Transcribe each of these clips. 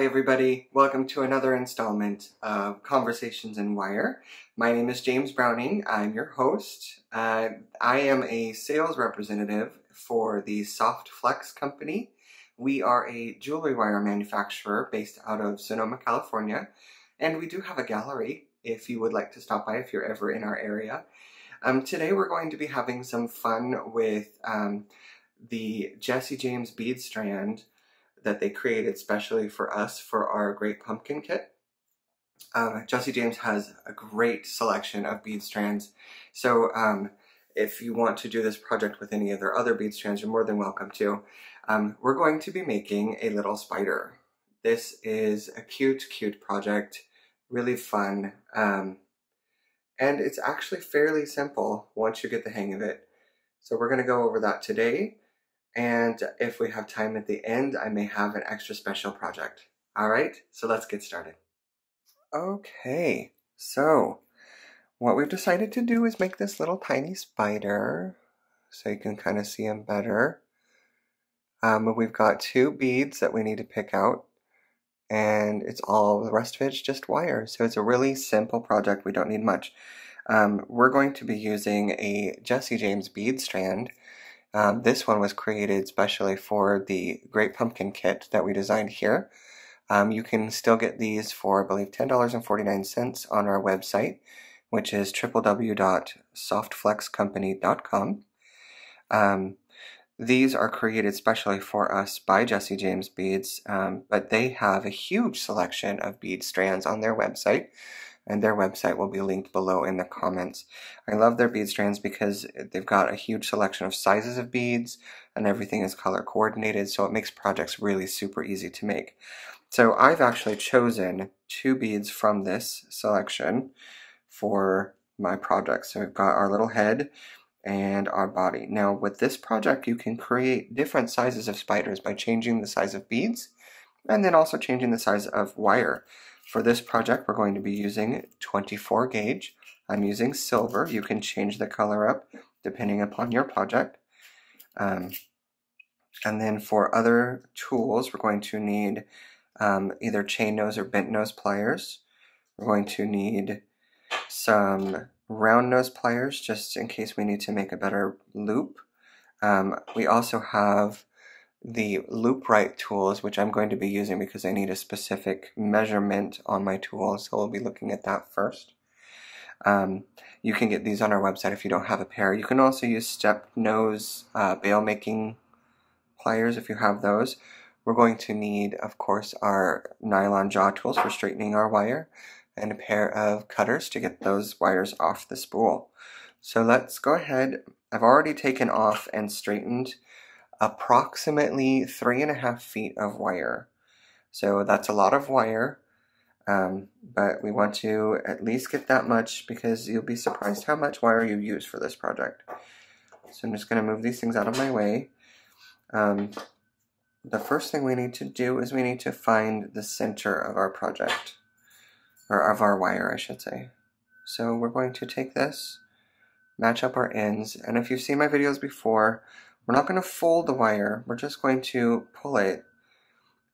Hi everybody, welcome to another installment of Conversations in Wire. My name is James Browning, I'm your host. Uh, I am a sales representative for the Soft Flex company. We are a jewelry wire manufacturer based out of Sonoma, California, and we do have a gallery if you would like to stop by if you're ever in our area. Um, today we're going to be having some fun with um, the Jesse James bead strand that they created specially for us for our Great Pumpkin Kit. Um, Jesse James has a great selection of bead strands, so um, if you want to do this project with any of their other bead strands, you're more than welcome to. Um, we're going to be making a little spider. This is a cute, cute project, really fun, um, and it's actually fairly simple once you get the hang of it. So we're going to go over that today. And if we have time at the end, I may have an extra special project. All right, so let's get started. Okay, so what we've decided to do is make this little tiny spider so you can kind of see him better. Um, we've got two beads that we need to pick out and it's all, the rest of it's just wire. So it's a really simple project. We don't need much. Um, we're going to be using a Jesse James bead strand um, this one was created specially for the Great Pumpkin Kit that we designed here. Um, you can still get these for, I believe, $10.49 on our website, which is www.softflexcompany.com. Um, these are created specially for us by Jesse James Beads, um, but they have a huge selection of bead strands on their website and their website will be linked below in the comments. I love their bead strands because they've got a huge selection of sizes of beads and everything is color coordinated so it makes projects really super easy to make. So I've actually chosen two beads from this selection for my project. So we've got our little head and our body. Now with this project you can create different sizes of spiders by changing the size of beads and then also changing the size of wire. For this project, we're going to be using 24 gauge. I'm using silver. You can change the color up depending upon your project. Um, and then for other tools, we're going to need um, either chain nose or bent nose pliers. We're going to need some round nose pliers just in case we need to make a better loop. Um, we also have the LoopRite tools, which I'm going to be using because I need a specific measurement on my tools, so we'll be looking at that first. Um, you can get these on our website if you don't have a pair. You can also use step nose uh, bail making pliers if you have those. We're going to need, of course, our nylon jaw tools for straightening our wire and a pair of cutters to get those wires off the spool. So let's go ahead. I've already taken off and straightened approximately three and a half feet of wire. So that's a lot of wire, um, but we want to at least get that much because you'll be surprised how much wire you use for this project. So I'm just going to move these things out of my way. Um, the first thing we need to do is we need to find the center of our project, or of our wire, I should say. So we're going to take this, match up our ends, and if you've seen my videos before, we're not going to fold the wire, we're just going to pull it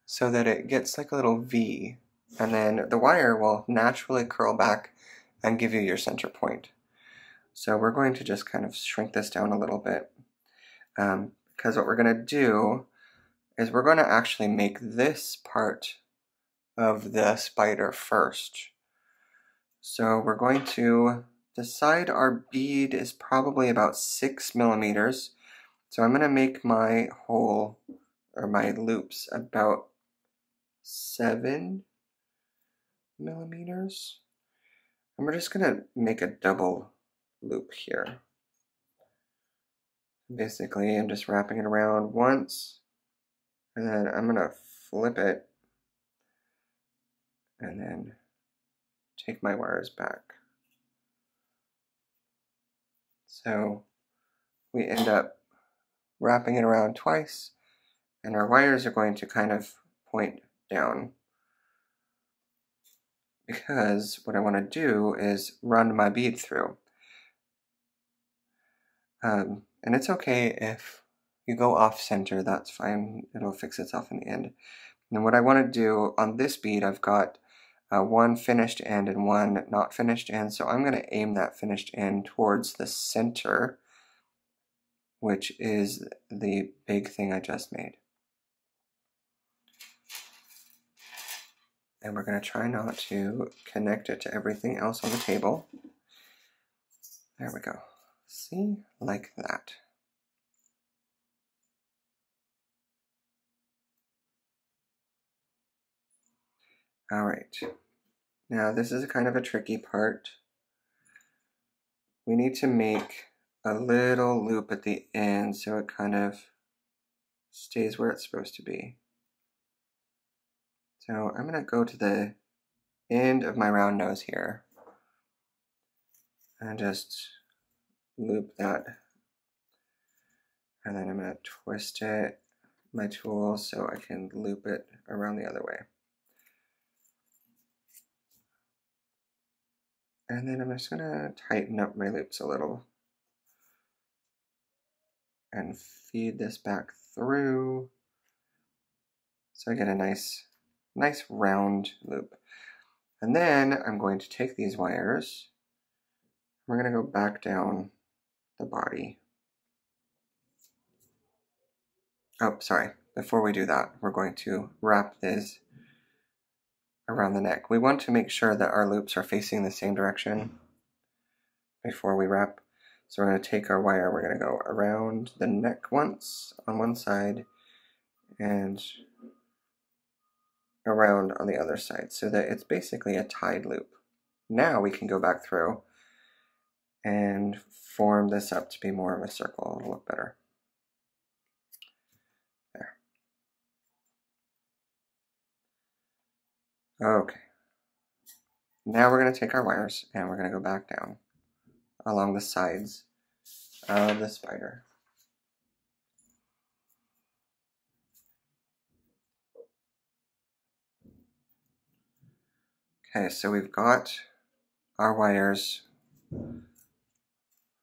so that it gets like a little V. And then the wire will naturally curl back and give you your center point. So we're going to just kind of shrink this down a little bit. Um, because what we're going to do is we're going to actually make this part of the spider first. So we're going to decide our bead is probably about six millimeters. So I'm going to make my hole or my loops about seven millimeters. And we're just going to make a double loop here. Basically, I'm just wrapping it around once, and then I'm going to flip it, and then take my wires back. So we end up wrapping it around twice, and our wires are going to kind of point down because what I want to do is run my bead through. Um, and it's okay if you go off center, that's fine, it'll fix itself in the end. And what I want to do on this bead, I've got uh, one finished end and one not finished end. So I'm going to aim that finished end towards the center, which is the big thing I just made. And we're going to try not to connect it to everything else on the table. There we go. See? Like that. All right. Now this is a kind of a tricky part. We need to make a little loop at the end so it kind of stays where it's supposed to be. So I'm going to go to the end of my round nose here and just loop that. And then I'm going to twist it, my tool, so I can loop it around the other way. And then I'm just going to tighten up my loops a little and feed this back through so I get a nice, nice round loop. And then I'm going to take these wires, we're going to go back down the body. Oh, sorry. Before we do that, we're going to wrap this around the neck. We want to make sure that our loops are facing the same direction before we wrap. So we're going to take our wire, we're going to go around the neck once on one side and around on the other side so that it's basically a tied loop. Now we can go back through and form this up to be more of a circle. It'll look better. There. Okay. Now we're going to take our wires and we're going to go back down along the sides of the spider. Okay, so we've got our wires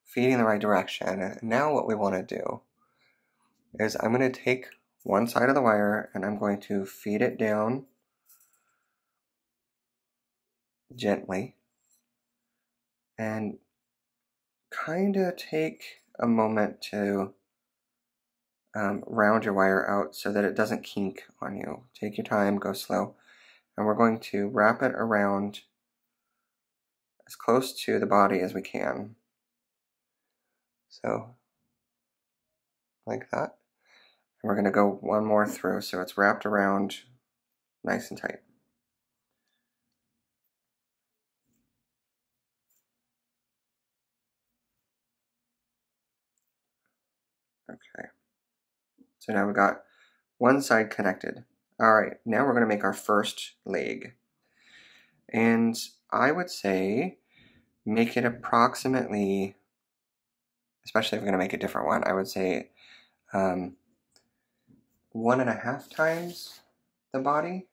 feeding the right direction. Now what we want to do is I'm going to take one side of the wire and I'm going to feed it down gently and kind of take a moment to um, round your wire out so that it doesn't kink on you. Take your time, go slow. And we're going to wrap it around as close to the body as we can. So, like that. And we're going to go one more through so it's wrapped around nice and tight. Okay. So now we've got one side connected. All right, now we're going to make our first leg. And I would say make it approximately, especially if we're going to make a different one, I would say um, one and a half times the body.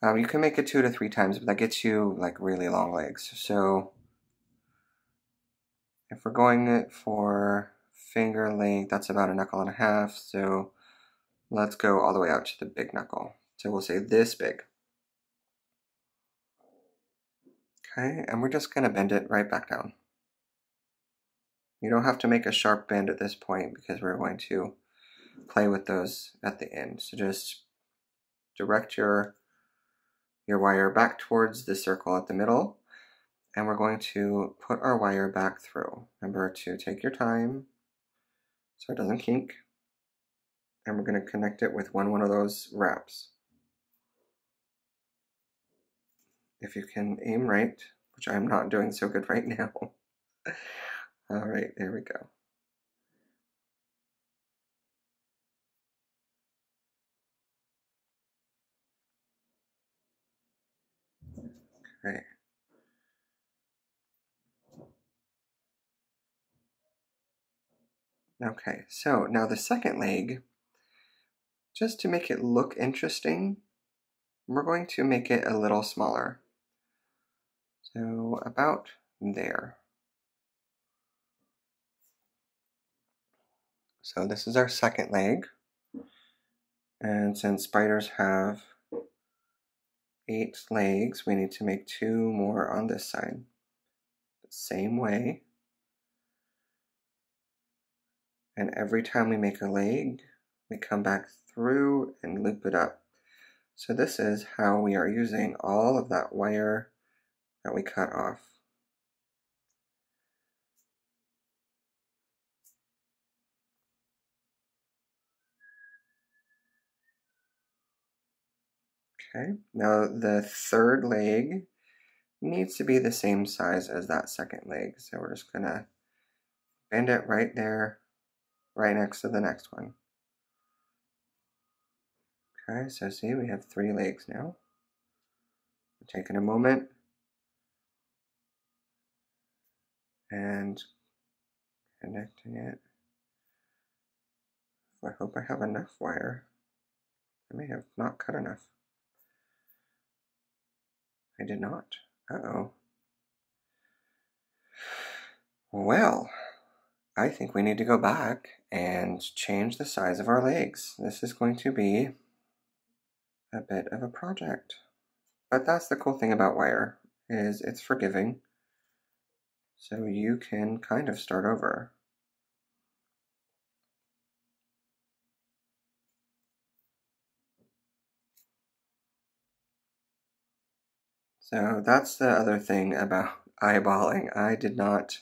Um, you can make it two to three times, but that gets you like really long legs. So if we're going it for finger length, that's about a knuckle and a half. So let's go all the way out to the big knuckle. So we'll say this big. Okay, and we're just going to bend it right back down. You don't have to make a sharp bend at this point because we're going to play with those at the end. So just direct your, your wire back towards the circle at the middle and we're going to put our wire back through. Remember to take your time so it doesn't kink. And we're going to connect it with one, one of those wraps. If you can aim right, which I'm not doing so good right now. All right, there we go. Okay. Okay, so now the second leg, just to make it look interesting, we're going to make it a little smaller. So about there. So this is our second leg. And since spiders have eight legs, we need to make two more on this side. The same way. And every time we make a leg, we come back through and loop it up. So this is how we are using all of that wire that we cut off. Okay, now the third leg needs to be the same size as that second leg. So we're just gonna bend it right there, right next to the next one. Okay, so see, we have three legs now. taking a moment and connecting it. I hope I have enough wire. I may have not cut enough. I did not. Uh-oh. Well, I think we need to go back and change the size of our legs. This is going to be a bit of a project. But that's the cool thing about wire, is it's forgiving. So you can kind of start over. So that's the other thing about eyeballing. I did not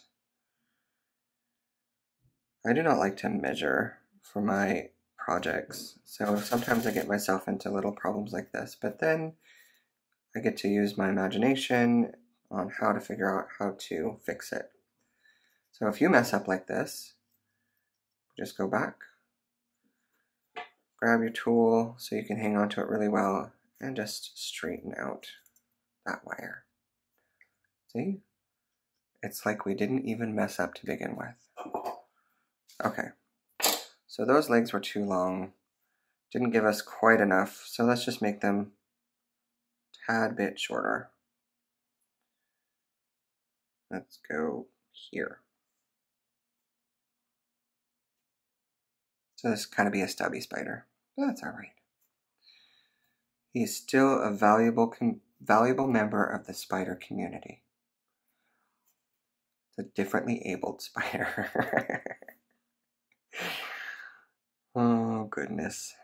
I do not like to measure for my projects. So sometimes I get myself into little problems like this, but then I get to use my imagination on how to figure out how to fix it. So if you mess up like this, just go back, grab your tool so you can hang on to it really well, and just straighten out that wire. See? It's like we didn't even mess up to begin with. Okay. So those legs were too long. Didn't give us quite enough, so let's just make them a tad bit shorter. Let's go here. So this kind of be a stubby spider, but that's all right. He's still a valuable, valuable member of the spider community. It's a differently abled spider. Oh, goodness.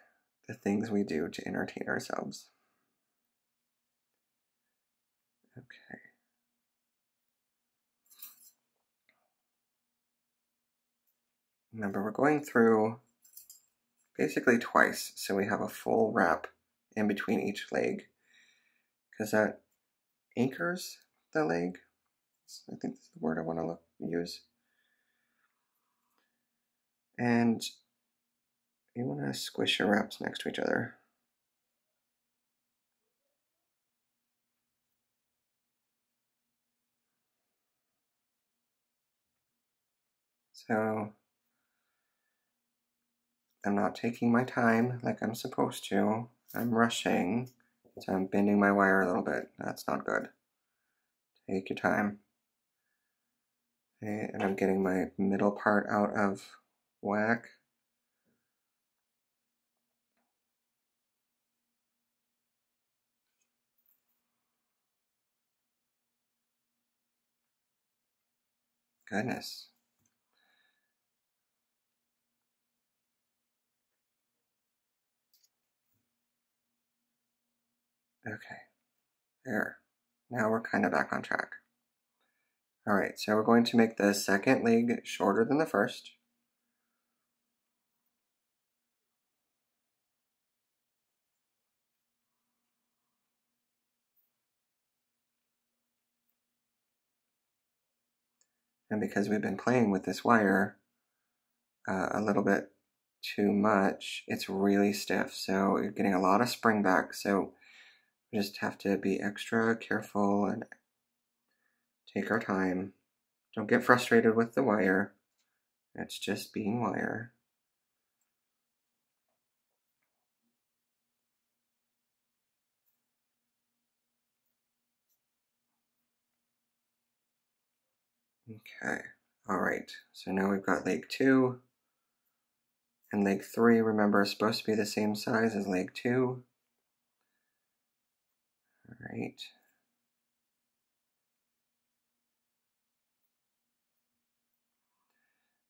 The things we do to entertain ourselves. Okay. Remember, we're going through basically twice, so we have a full wrap in between each leg, because that anchors the leg. I think the word I want to use. And you want to squish your wraps next to each other. So I'm not taking my time like I'm supposed to. I'm rushing. So I'm bending my wire a little bit. That's not good. Take your time. Okay, and I'm getting my middle part out of whack. Goodness. Okay, there. Now we're kind of back on track. Alright, so we're going to make the second leg shorter than the first. And because we've been playing with this wire uh, a little bit too much, it's really stiff. So you're getting a lot of spring back. So we just have to be extra careful and take our time. Don't get frustrated with the wire. It's just being wire. Okay, all right, so now we've got leg two, And leg three, remember, is supposed to be the same size as leg two. All right.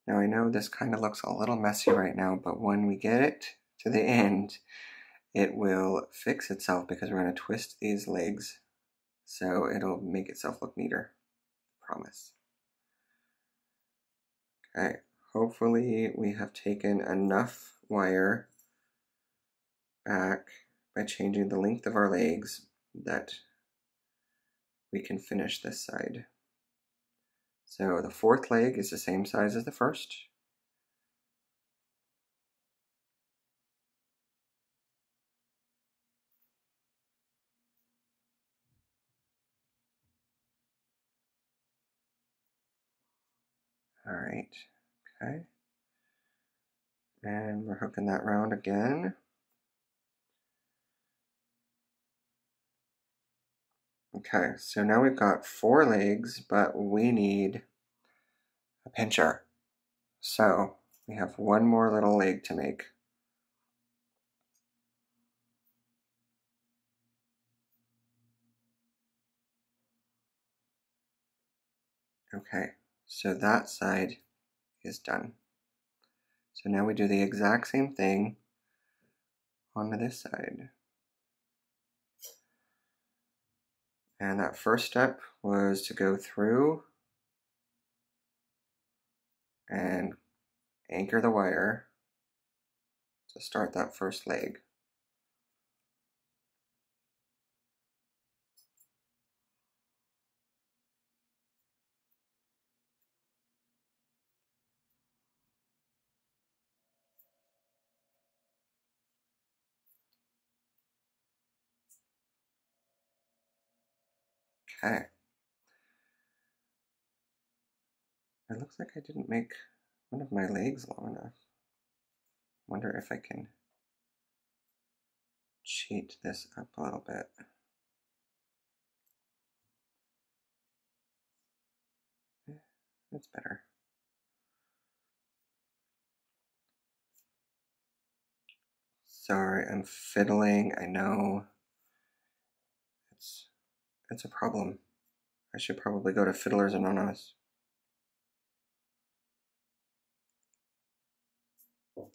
Now I know this kind of looks a little messy right now, but when we get it to the end, it will fix itself because we're going to twist these legs so it'll make itself look neater. Promise. Okay, hopefully we have taken enough wire back by changing the length of our legs that we can finish this side. So the fourth leg is the same size as the first. All right, okay. And we're hooking that round again. Okay, so now we've got four legs, but we need a pincher. So we have one more little leg to make. Okay, so that side is done. So now we do the exact same thing on this side. And that first step was to go through and anchor the wire to start that first leg. Okay. It looks like I didn't make one of my legs long enough. Wonder if I can cheat this up a little bit. Eh, That's better. Sorry, I'm fiddling. I know. It's a problem. I should probably go to Fiddlers Anonymous. Okay.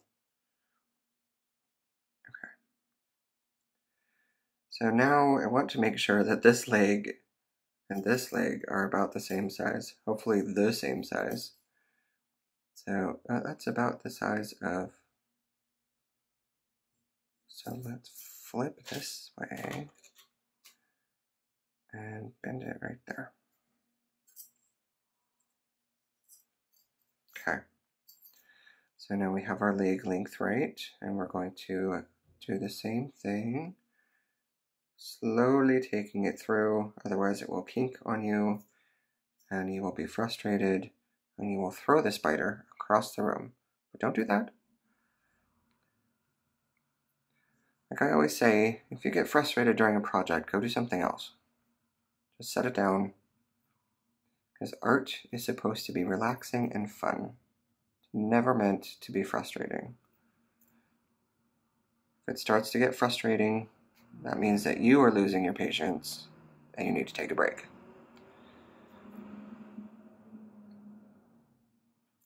So now I want to make sure that this leg and this leg are about the same size. Hopefully the same size. So uh, that's about the size of so let's flip this way and bend it right there. Okay. So now we have our leg length right, and we're going to uh, do the same thing, slowly taking it through, otherwise it will kink on you, and you will be frustrated, and you will throw the spider across the room. But don't do that. Like I always say, if you get frustrated during a project, go do something else. Just set it down. Because art is supposed to be relaxing and fun. It's never meant to be frustrating. If it starts to get frustrating, that means that you are losing your patience and you need to take a break.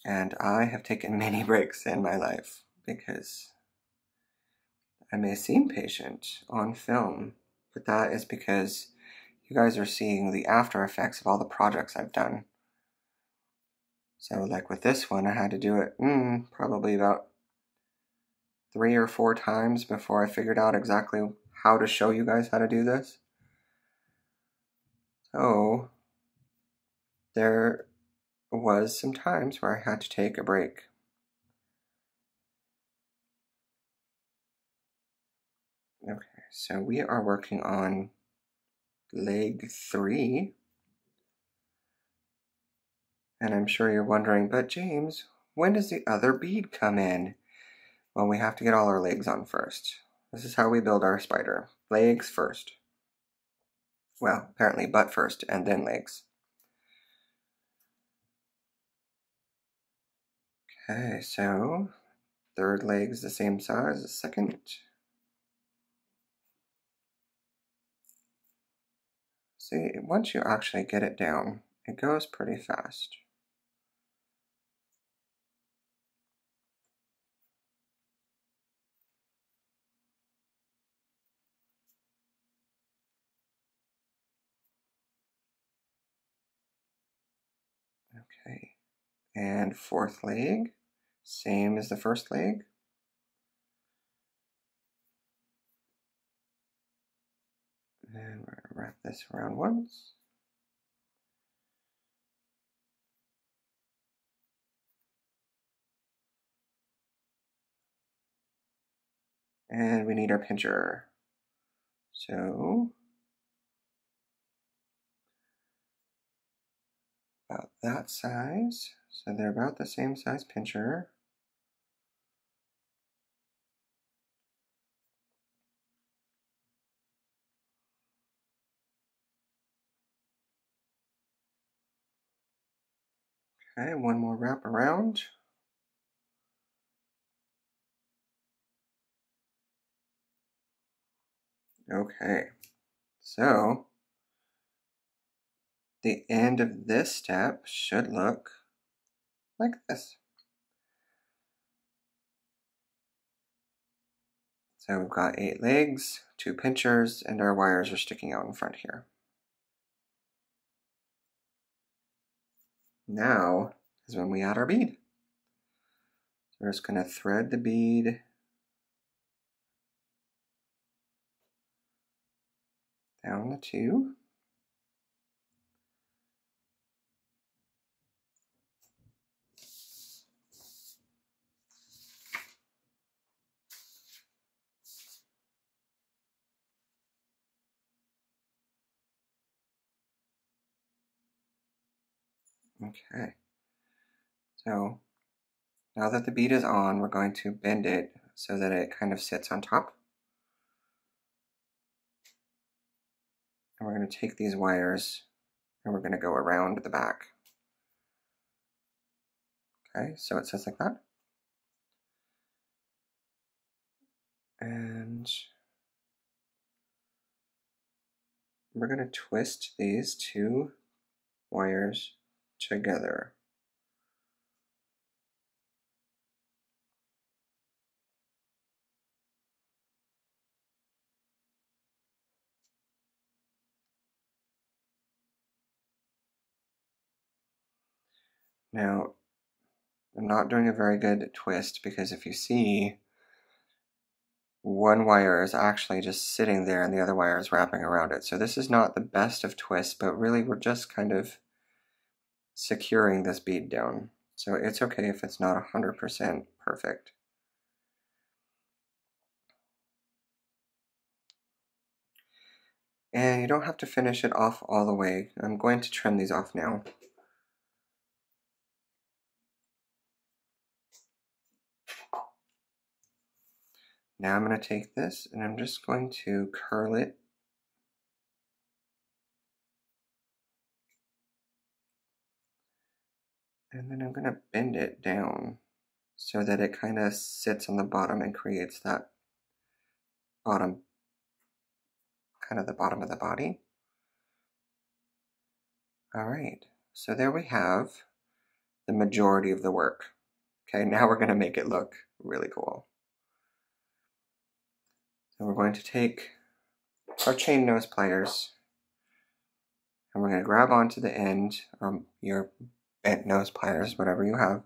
And I have taken many breaks in my life because I may seem patient on film, but that is because you guys are seeing the after effects of all the projects I've done. So, like with this one, I had to do it mm, probably about three or four times before I figured out exactly how to show you guys how to do this. So, there was some times where I had to take a break. Okay, so we are working on leg three. And I'm sure you're wondering, but James, when does the other bead come in? Well, we have to get all our legs on first. This is how we build our spider. Legs first. Well, apparently butt first and then legs. Okay, so third leg's the same size as second. See, once you actually get it down, it goes pretty fast. Okay, and fourth leg, same as the first leg. And wrap this around once. And we need our pincher. So about that size. So they're about the same size pincher. Okay, one more wrap around. Okay, so the end of this step should look like this. So we've got eight legs, two pinchers, and our wires are sticking out in front here. Now is when we add our bead. So we're just going to thread the bead down the two. Okay, so now that the bead is on, we're going to bend it so that it kind of sits on top. And we're going to take these wires and we're going to go around the back. Okay, so it sits like that. And we're going to twist these two wires together. Now, I'm not doing a very good twist because if you see, one wire is actually just sitting there and the other wire is wrapping around it. So this is not the best of twists, but really we're just kind of securing this bead down. So it's okay if it's not 100% perfect. And you don't have to finish it off all the way. I'm going to trim these off now. Now I'm going to take this and I'm just going to curl it and then I'm going to bend it down so that it kind of sits on the bottom and creates that bottom, kind of the bottom of the body. All right, so there we have the majority of the work. Okay, now we're going to make it look really cool. So we're going to take our chain nose pliers and we're going to grab onto the end, um, your bent nose pliers, whatever you have.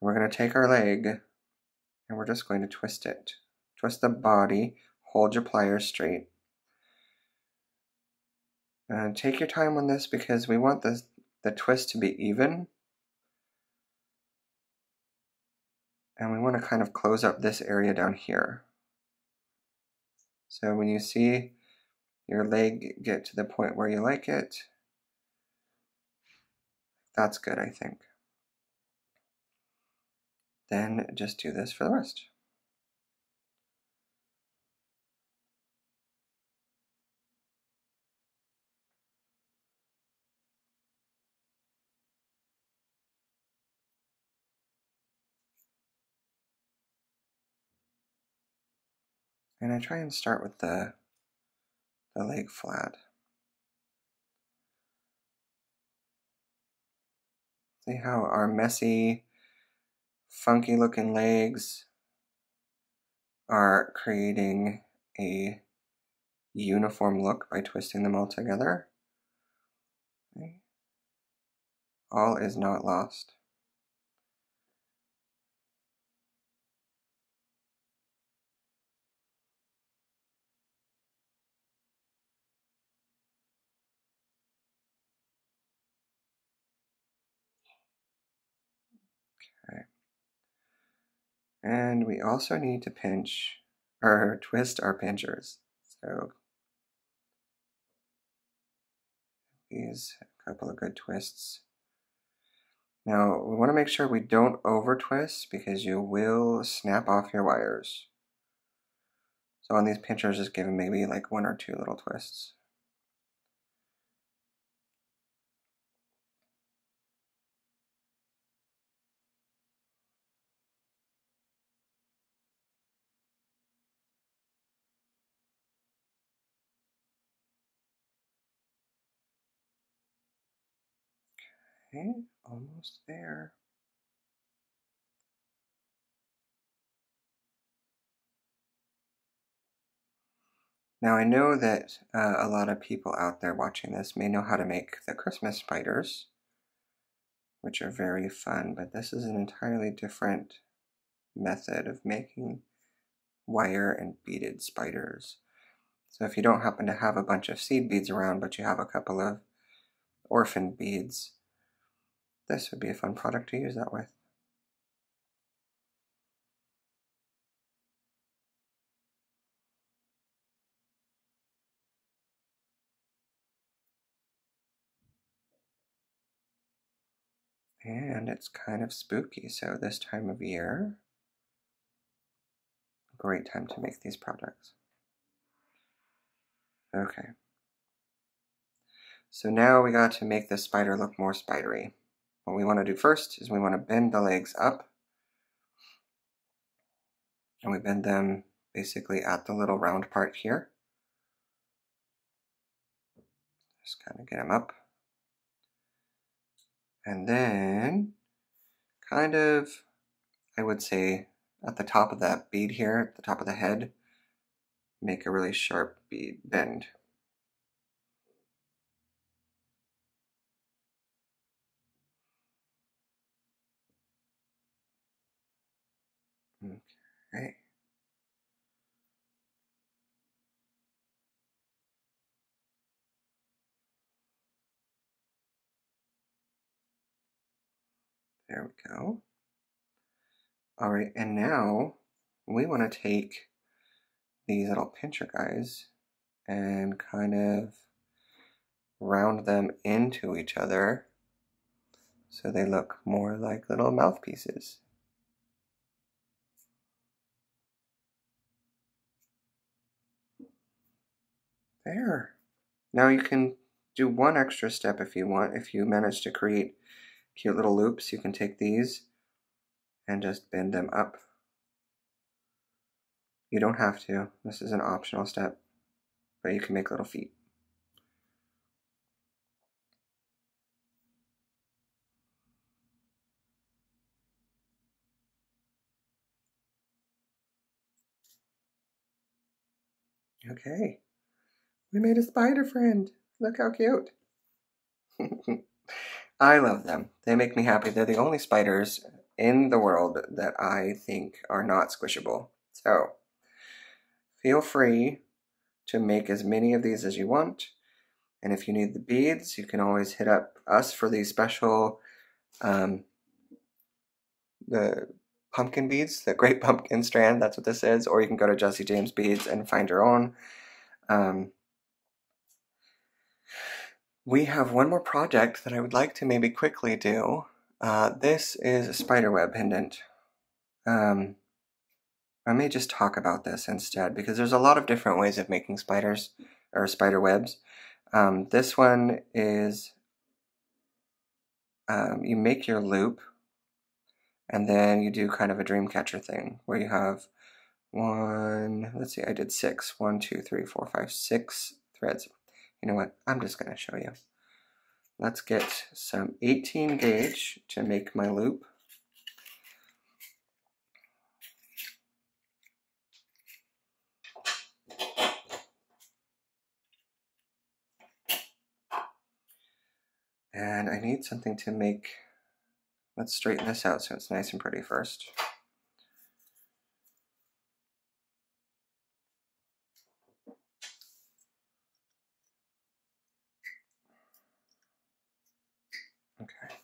We're going to take our leg and we're just going to twist it. Twist the body, hold your pliers straight. And take your time on this because we want the, the twist to be even. And we want to kind of close up this area down here. So when you see your leg get to the point where you like it, that's good, I think. Then just do this for the rest. And I try and start with the the leg flat. See how our messy, funky looking legs are creating a uniform look by twisting them all together. All is not lost. And we also need to pinch or twist our pinchers. So these a couple of good twists. Now we want to make sure we don't over twist because you will snap off your wires. So on these pinchers, just give them maybe like one or two little twists. Okay, almost there. Now I know that uh, a lot of people out there watching this may know how to make the Christmas spiders, which are very fun, but this is an entirely different method of making wire and beaded spiders. So if you don't happen to have a bunch of seed beads around, but you have a couple of orphan beads, this would be a fun product to use that with. And it's kind of spooky, so this time of year, great time to make these products. Okay. So now we got to make this spider look more spidery. What we want to do first is we want to bend the legs up. And we bend them basically at the little round part here. Just kind of get them up. And then kind of, I would say at the top of that bead here, at the top of the head, make a really sharp bead bend. Okay. There we go. All right, and now we want to take these little pincher guys and kind of round them into each other so they look more like little mouthpieces. There. Now you can do one extra step if you want. If you manage to create cute little loops, you can take these and just bend them up. You don't have to. This is an optional step, but you can make little feet. Okay. We made a spider friend. Look how cute. I love them. They make me happy. They're the only spiders in the world that I think are not squishable. So, feel free to make as many of these as you want. And if you need the beads, you can always hit up us for these special, um, the pumpkin beads, the great pumpkin strand, that's what this is. Or you can go to Jesse James Beads and find your own. Um, we have one more project that I would like to maybe quickly do. Uh, this is a spiderweb pendant. Um, I may just talk about this instead because there's a lot of different ways of making spiders or spider webs. Um, this one is um, you make your loop and then you do kind of a dream catcher thing where you have one, let's see, I did six. One, two, three, four, five, six threads. You know what? I'm just going to show you. Let's get some 18 gauge to make my loop. And I need something to make, let's straighten this out so it's nice and pretty first. Okay.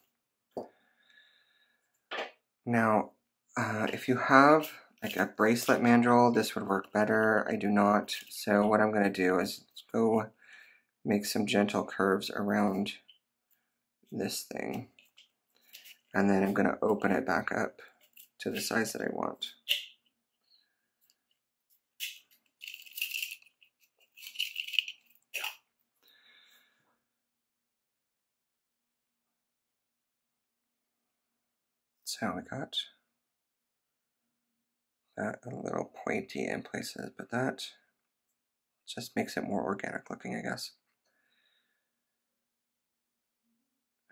Now, uh, if you have like a bracelet mandrel, this would work better. I do not. So what I'm going to do is go make some gentle curves around this thing. And then I'm going to open it back up to the size that I want. Got that a little pointy in places, but that just makes it more organic looking, I guess.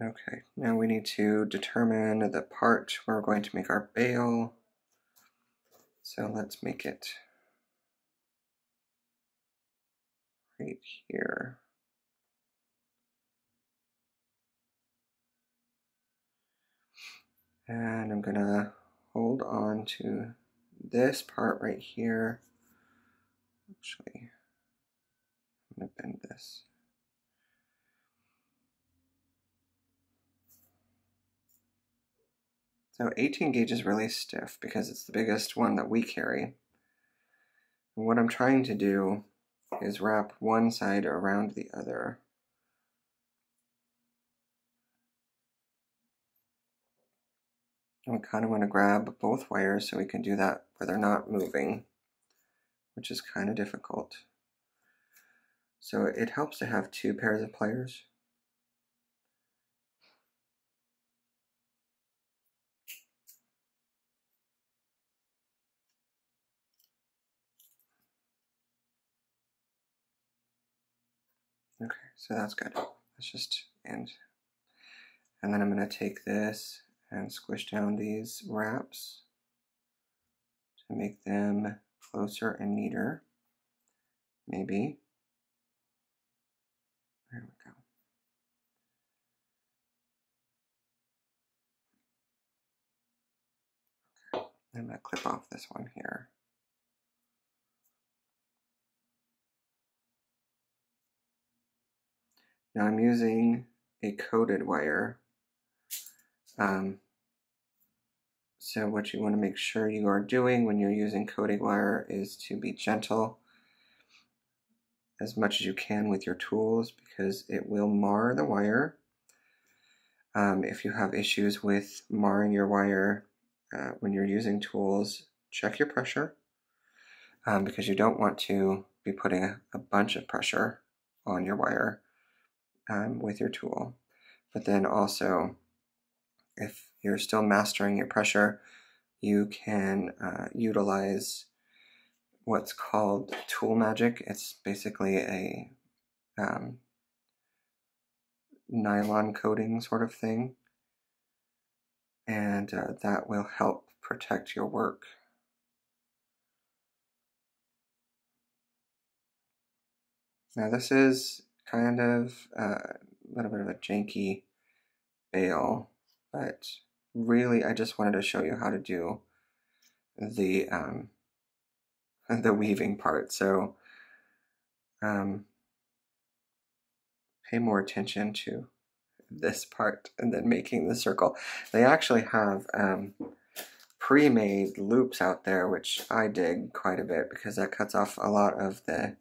Okay, now we need to determine the part where we're going to make our bail. So let's make it right here. And I'm gonna hold on to this part right here. Actually, I'm gonna bend this. So 18 gauge is really stiff because it's the biggest one that we carry. And what I'm trying to do is wrap one side around the other. And we kind of want to grab both wires so we can do that where they're not moving, which is kind of difficult. So it helps to have two pairs of pliers. Okay, so that's good. Let's just end. And then I'm going to take this and squish down these wraps to make them closer and neater. Maybe. There we go. Okay, I'm going to clip off this one here. Now I'm using a coated wire. Um, so what you want to make sure you are doing when you're using coated wire is to be gentle as much as you can with your tools because it will mar the wire. Um, if you have issues with marring your wire uh, when you're using tools, check your pressure um, because you don't want to be putting a, a bunch of pressure on your wire um, with your tool. But then also, if you're still mastering your pressure, you can uh, utilize what's called tool magic. It's basically a um, nylon coating sort of thing, and uh, that will help protect your work. Now this is kind of uh, a little bit of a janky bail, but really I just wanted to show you how to do the um, the weaving part. So um, pay more attention to this part and then making the circle. They actually have um, pre-made loops out there, which I dig quite a bit because that cuts off a lot of the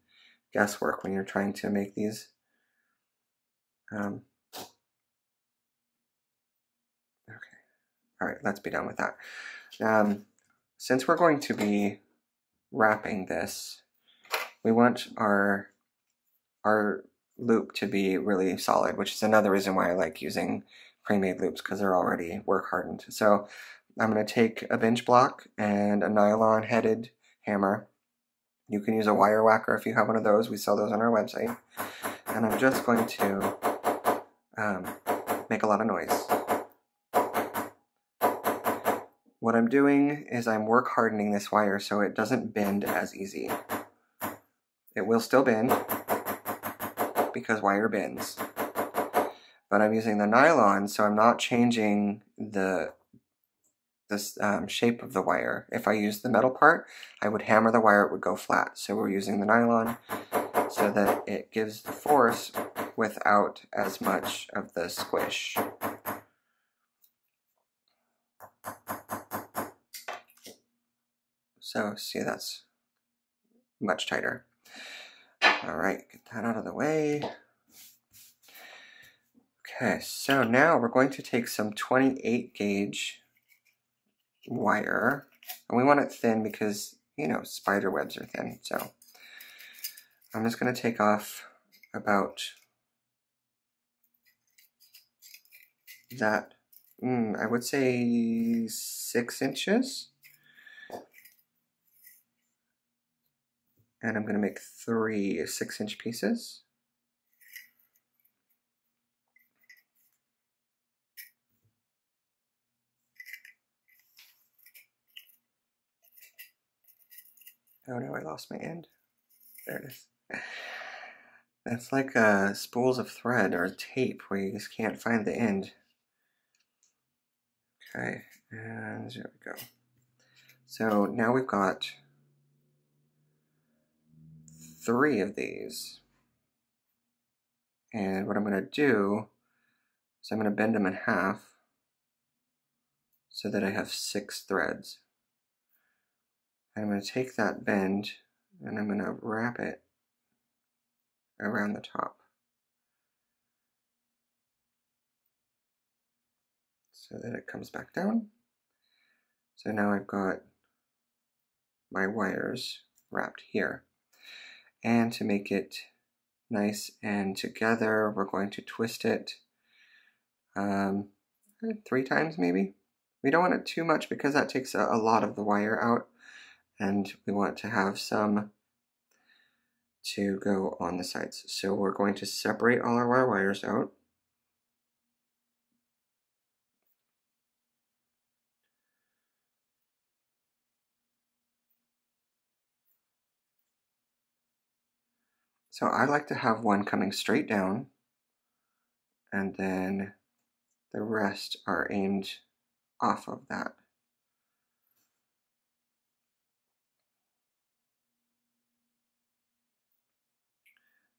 guesswork when you're trying to make these um, okay. All right, let's be done with that. Um, since we're going to be wrapping this, we want our our loop to be really solid, which is another reason why I like using pre-made loops because they're already work hardened. So I'm going to take a bench block and a nylon headed hammer. You can use a wire whacker if you have one of those. We sell those on our website. And I'm just going to um, make a lot of noise. What I'm doing is I'm work hardening this wire so it doesn't bend as easy. It will still bend because wire bends. But I'm using the nylon so I'm not changing the this um, shape of the wire. If I used the metal part, I would hammer the wire, it would go flat. So we're using the nylon so that it gives the force without as much of the squish. So see, that's much tighter. All right, get that out of the way. Okay, so now we're going to take some 28 gauge wire. And we want it thin because, you know, spider webs are thin. So I'm just going to take off about that, mm, I would say six inches. And I'm going to make three six inch pieces. Oh no, I lost my end. There it is. That's like uh, spools of thread or tape where you just can't find the end. Okay, and there we go. So now we've got three of these. And what I'm going to do is I'm going to bend them in half so that I have six threads. I'm going to take that bend and I'm going to wrap it around the top. So that it comes back down. So now I've got my wires wrapped here. And to make it nice and together, we're going to twist it um, three times maybe. We don't want it too much because that takes a, a lot of the wire out and we want to have some to go on the sides. So we're going to separate all our wires out. So I like to have one coming straight down and then the rest are aimed off of that.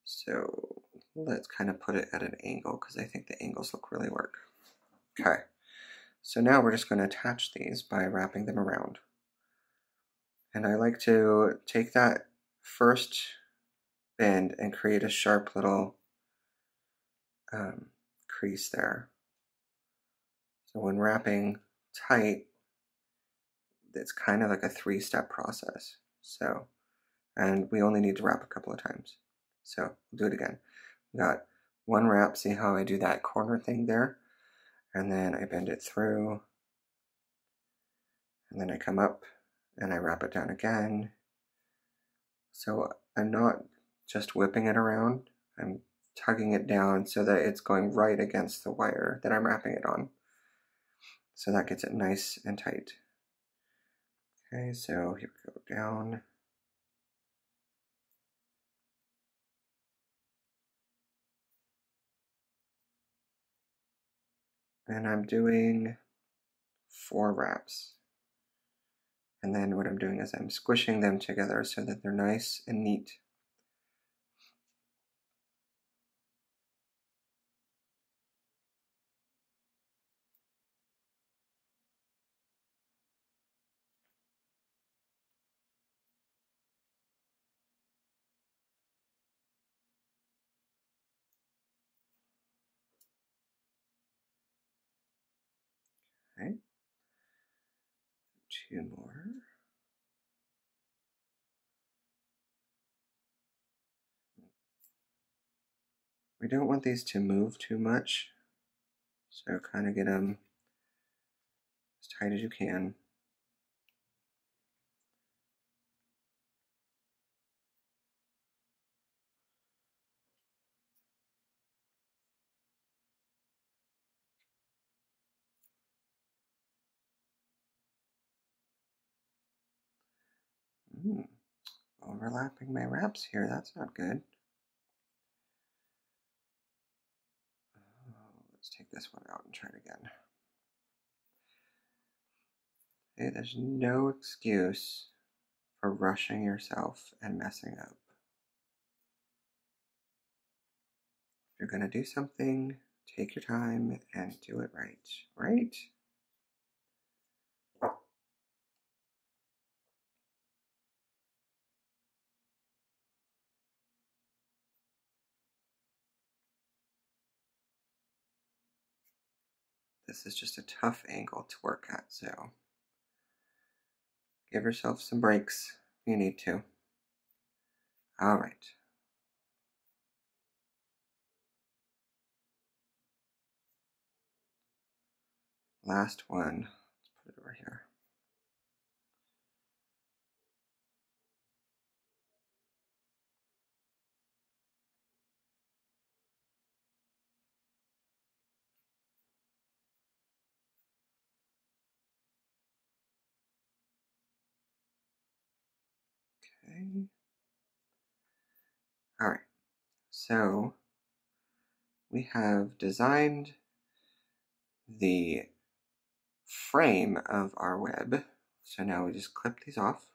So let's kind of put it at an angle because I think the angles look really work. Okay, so now we're just going to attach these by wrapping them around. And I like to take that first bend and create a sharp little um, crease there. So when wrapping tight, it's kind of like a three-step process. So, and we only need to wrap a couple of times. So we'll do it again. We got one wrap, see how I do that corner thing there? And then I bend it through. And then I come up and I wrap it down again. So I'm not just whipping it around, I'm tugging it down so that it's going right against the wire that I'm wrapping it on. So that gets it nice and tight. Okay, so here we go down. and I'm doing four wraps. And then what I'm doing is I'm squishing them together so that they're nice and neat. Okay. Two more. We don't want these to move too much, so kind of get them as tight as you can. Overlapping my wraps here. That's not good. Oh, let's take this one out and try it again. Okay, there's no excuse for rushing yourself and messing up. If you're going to do something, take your time and do it right, right? This is just a tough angle to work at, so give yourself some breaks if you need to. All right. Last one. Let's put it over here. All right. So we have designed the frame of our web. So now we just clip these off.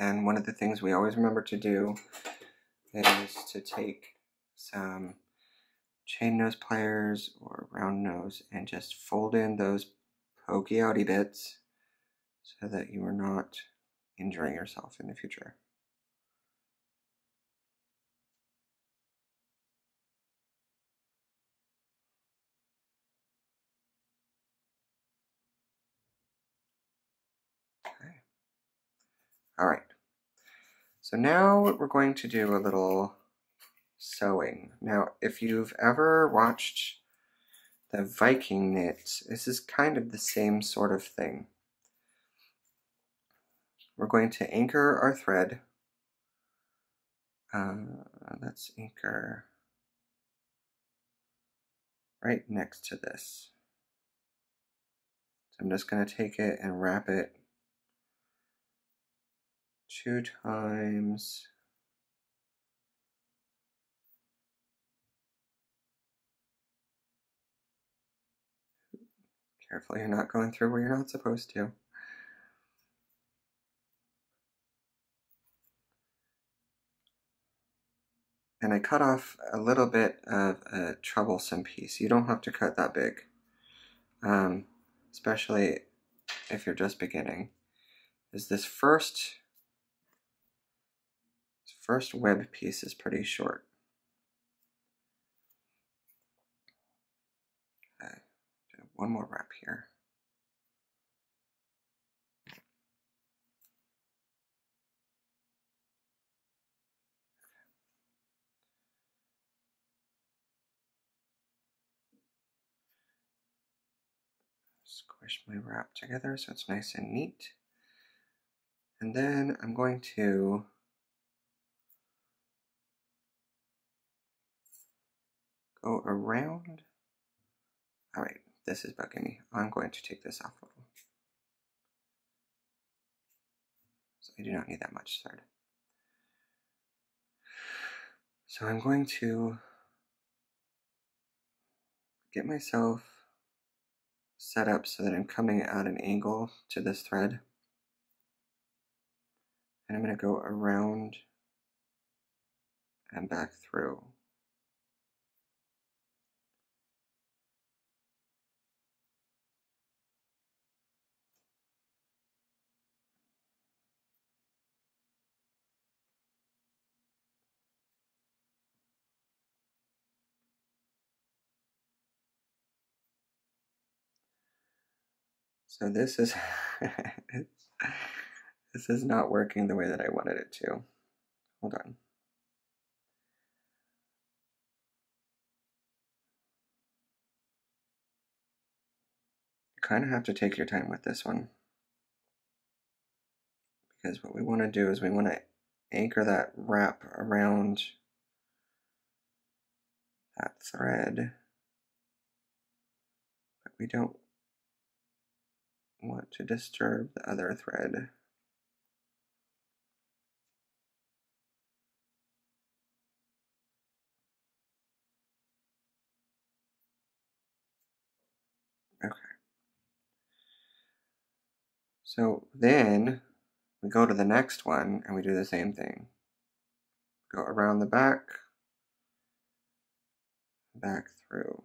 And one of the things we always remember to do is to take some chain nose pliers or round nose and just fold in those pokey outy bits so that you are not injuring yourself in the future. Okay. All right. So now we're going to do a little sewing. Now, if you've ever watched the Viking knit, this is kind of the same sort of thing. We're going to anchor our thread. Uh, let's anchor right next to this. So I'm just going to take it and wrap it two times Careful you're not going through where you're not supposed to. And I cut off a little bit of a troublesome piece. You don't have to cut that big, um, especially if you're just beginning. Is this first first web piece is pretty short. Okay, one more wrap here. Squish my wrap together so it's nice and neat. And then I'm going to go around. All right, this is bugging me. I'm going to take this off. So I do not need that much thread. So I'm going to get myself set up so that I'm coming at an angle to this thread. And I'm going to go around and back through. So this is this is not working the way that I wanted it to. Hold on. You kind of have to take your time with this one. Because what we want to do is we want to anchor that wrap around that thread. But we don't want to disturb the other thread. Okay. So then we go to the next one and we do the same thing. Go around the back, back through.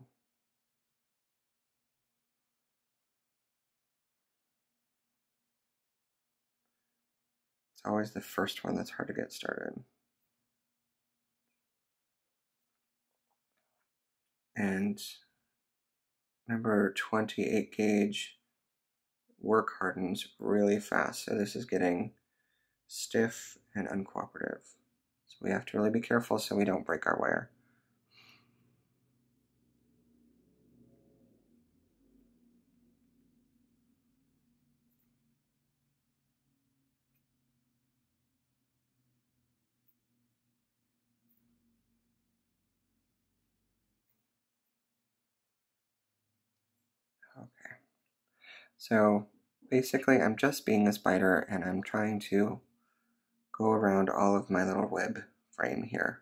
Always the first one that's hard to get started. And number 28 gauge work hardens really fast. So this is getting stiff and uncooperative. So we have to really be careful so we don't break our wire. So basically I'm just being a spider and I'm trying to go around all of my little web frame here.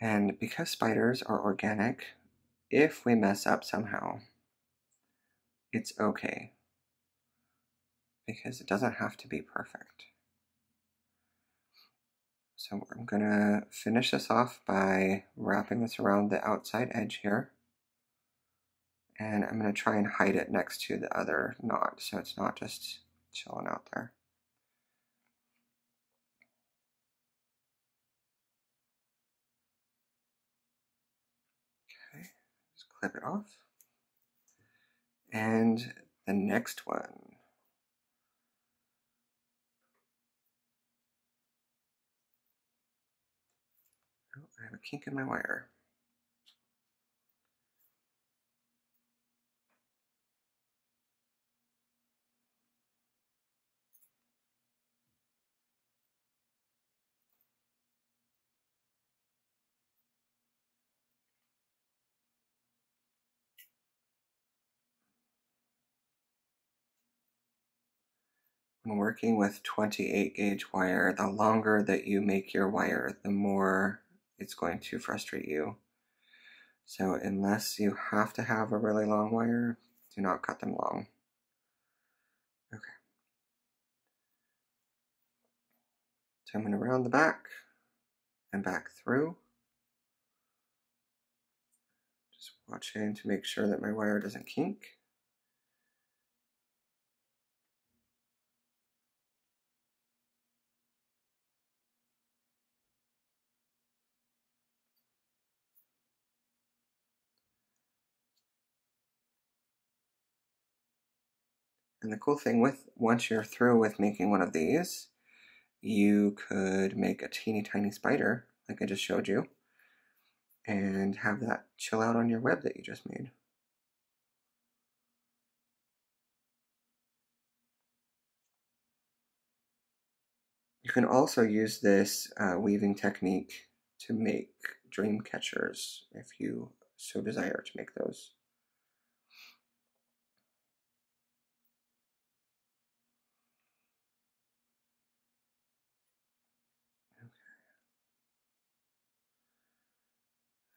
And because spiders are organic, if we mess up somehow, it's okay. Because it doesn't have to be perfect. So I'm gonna finish this off by wrapping this around the outside edge here. And I'm gonna try and hide it next to the other knot so it's not just chilling out there. Okay, just clip it off. And the next one. I have a kink in my wire. When working with 28 gauge wire, the longer that you make your wire, the more it's going to frustrate you. So unless you have to have a really long wire, do not cut them long. Okay. So I'm going to round the back and back through. Just watching to make sure that my wire doesn't kink. And the cool thing with once you're through with making one of these, you could make a teeny tiny spider, like I just showed you, and have that chill out on your web that you just made. You can also use this uh, weaving technique to make dream catchers if you so desire to make those.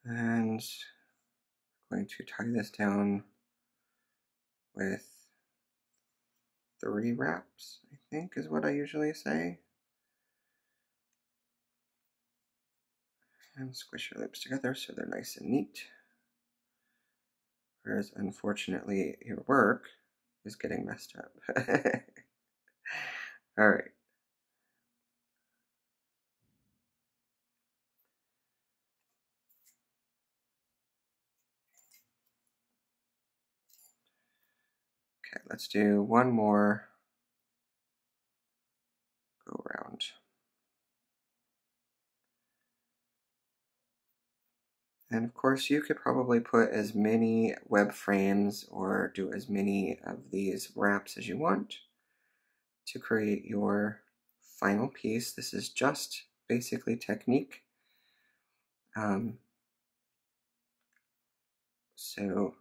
And I'm going to tie this down with three wraps, I think is what I usually say. And squish your lips together so they're nice and neat. Whereas, unfortunately, your work is getting messed up. All right. Okay, let's do one more go around. And of course, you could probably put as many web frames or do as many of these wraps as you want to create your final piece. This is just basically technique. Um, so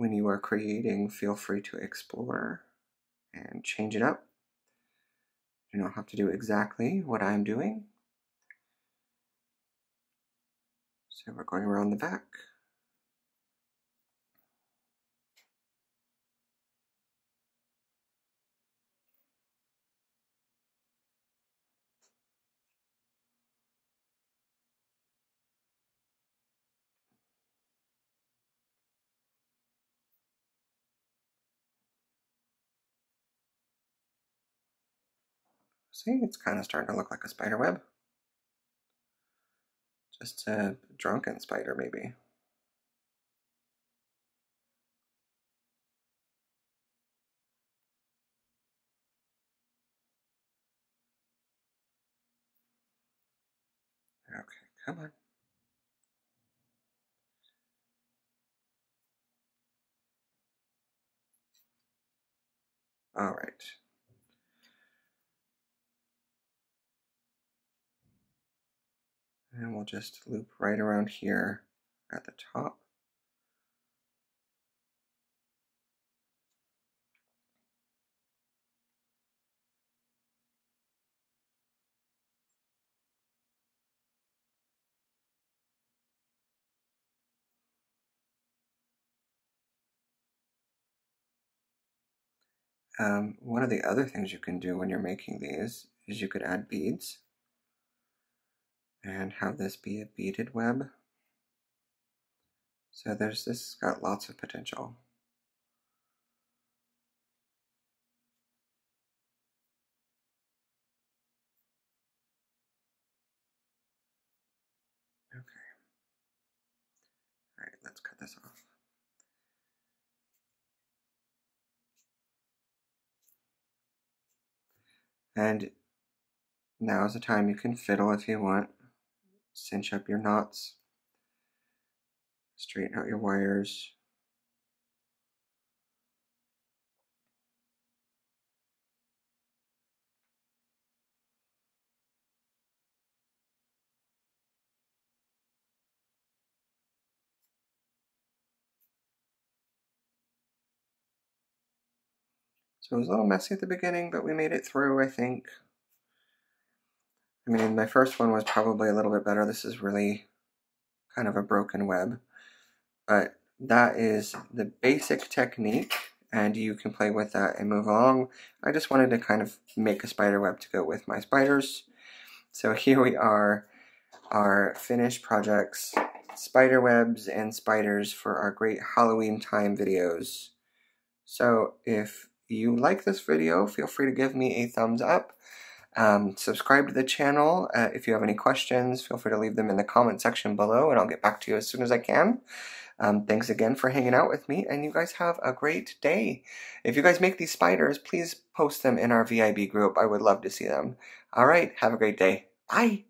when you are creating, feel free to explore and change it up. You don't have to do exactly what I'm doing. So we're going around the back. See, it's kind of starting to look like a spider web. Just a drunken spider, maybe. Okay, come on. All right. And we'll just loop right around here at the top. Um, one of the other things you can do when you're making these is you could add beads and have this be a beaded web. So there's this got lots of potential. Okay. All right, let's cut this off. And now is the time you can fiddle if you want cinch up your knots, straighten out your wires. So it was a little messy at the beginning, but we made it through, I think. I mean, my first one was probably a little bit better. This is really kind of a broken web. But that is the basic technique, and you can play with that and move along. I just wanted to kind of make a spider web to go with my spiders. So here we are, our finished projects, spider webs and spiders for our great Halloween time videos. So if you like this video, feel free to give me a thumbs up. Um, subscribe to the channel. Uh, if you have any questions, feel free to leave them in the comment section below, and I'll get back to you as soon as I can. Um, thanks again for hanging out with me, and you guys have a great day. If you guys make these spiders, please post them in our VIB group. I would love to see them. All right, have a great day. Bye.